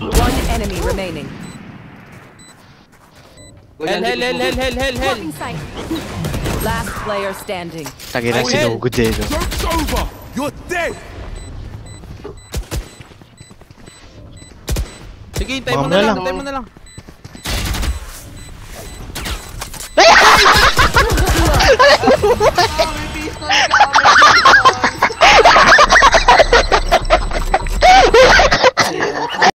One enemy remaining. Hell, hell, hell, hell, hell, hell, hell. Last player standing. Tangina Oh, sinugod eh. no? Joke's over! You're dead! Sige, hintay mo na lang, lang. hintay mo na lang.